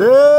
Yeah.